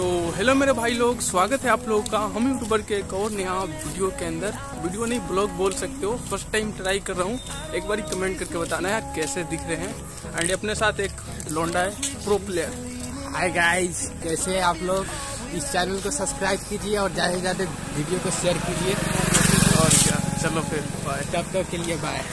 तो हेलो मेरे भाई लोग स्वागत है आप लोगों का हम यूट्यूबर के एक और नया वीडियो के अंदर। वीडियो नहीं ब्लॉग बोल सकते हो। फ़र्स्ट टाइम ट्राई कर रहा हूँ। एक बार कमेंट करके बताना है कैसे दिख रहे हैं। एंड अपने साथ एक लोंडा है प्रो प्लेयर हाय गाइस कैसे आप लोग? इस चैनल को सब्सक्राइब कीजिए और ज़्यादा से ज़्यादा वीडियो को शेयर कीजिए। और क्या चलो फिर बाय तब तक के लिए बाय